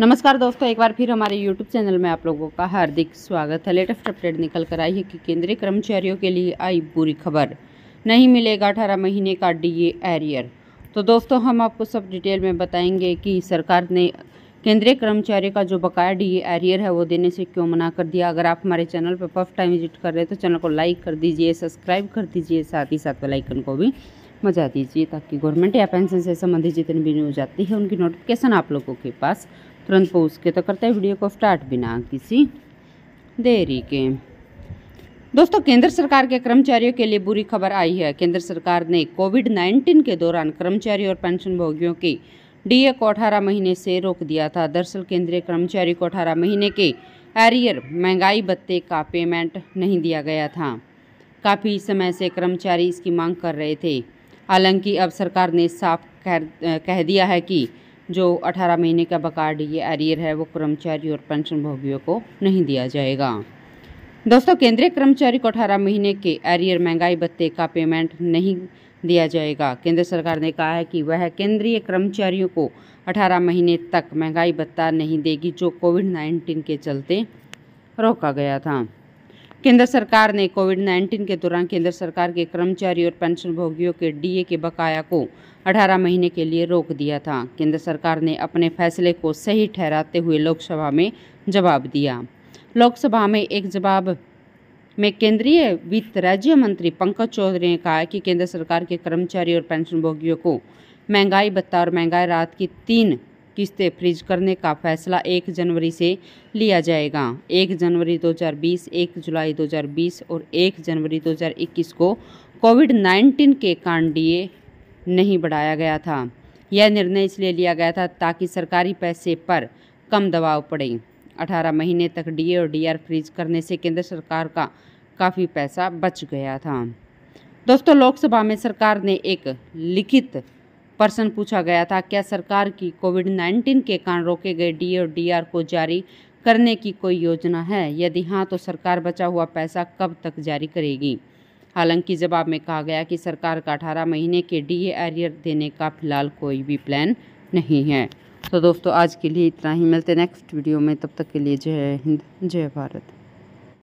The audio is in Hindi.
नमस्कार दोस्तों, एक बार फिर हमारे YouTube चैनल में आप लोगों का हार्दिक स्वागत है। लेटेस्ट अपडेट निकल कर आई है कि केंद्रीय कर्मचारियों के लिए आई बुरी खबर। नहीं मिलेगा अठारह महीने का डीए एरियर। तो दोस्तों, हम आपको सब डिटेल में बताएँगे कि सरकार ने केंद्रीय कर्मचारियों का जो बकाया डीए एरियर है, वो देने से क्यों मना कर दिया। अगर आप हमारे चैनल पर फ़र्स्ट टाइम विज़िट कर रहे हैं तो चैनल को लाइक कर दीजिए, सब्सक्राइब कर दीजिए, साथ ही साथ बेलाइकन को भी बजा दीजिए, ताकि गवर्नमेंट या पेंशन से संबंधित जितनी भी न्यूज़ आती है, उनकी नोटिफिकेशन आप लोगों के पास तुरंत पहुँच के तो करते हैं वीडियो को स्टार्ट बिना किसी देरी के। दोस्तों, केंद्र सरकार के कर्मचारियों के लिए बुरी खबर आई है। केंद्र सरकार ने कोविड 19 के दौरान कर्मचारी और पेंशन भोगियों की डीए को 18 महीने से रोक दिया था। दरअसल, केंद्रीय कर्मचारी को 18 महीने के एरियर महँगाई भत्ते का पेमेंट नहीं दिया गया था। काफ़ी समय से कर्मचारी इसकी मांग कर रहे थे। हालाँकि, अब सरकार ने साफ़ कह कह दिया है कि जो 18 महीने का बकाया डी एरियर है, वो कर्मचारी और पेंशन भोगियों को नहीं दिया जाएगा। दोस्तों, केंद्रीय कर्मचारी को 18 महीने के एरियर महँगाई भत्ते का पेमेंट नहीं दिया जाएगा। केंद्र सरकार ने कहा है कि वह केंद्रीय कर्मचारियों को 18 महीने तक महँगाई भत्ता नहीं देगी, जो कोविड 19 के चलते रोका गया था। केंद्र सरकार ने कोविड 19 के दौरान केंद्र सरकार के कर्मचारी और पेंशन भोगियों के डीए के बकाया को 18 महीने के लिए रोक दिया था। केंद्र सरकार ने अपने फैसले को सही ठहराते हुए लोकसभा में जवाब दिया। लोकसभा में एक जवाब में केंद्रीय वित्त राज्य मंत्री पंकज चौधरी ने कहा कि केंद्र सरकार के कर्मचारी और पेंशन भोगियों को महँगाई, भत्ता और महँगाई राहत की तीन किस्तें फ्रीज करने का फैसला 1 जनवरी से लिया जाएगा। 1 जनवरी 2020, 1 जुलाई 2020 और 1 जनवरी 2021 को कोविड 19 के कारण डीए नहीं बढ़ाया गया था। यह निर्णय इसलिए लिया गया था ताकि सरकारी पैसे पर कम दबाव पड़े। 18 महीने तक डीए और डीआर फ्रीज करने से केंद्र सरकार का काफ़ी पैसा बच गया था। दोस्तों लोकसभा में सरकार ने एक लिखित प्रश्न पूछा गया था, क्या सरकार की कोविड 19 के कारण रोके गए डी और डीआर को जारी करने की कोई योजना है? यदि हाँ तो सरकार बचा हुआ पैसा कब तक जारी करेगी? हालाँकि जवाब में कहा गया कि सरकार का 18 महीने के डी एरियर देने का फ़िलहाल कोई भी प्लान नहीं है। तो दोस्तों, आज के लिए इतना ही। मिलते नेक्स्ट वीडियो में। तब तक के लिए जय हिंद, जय भारत।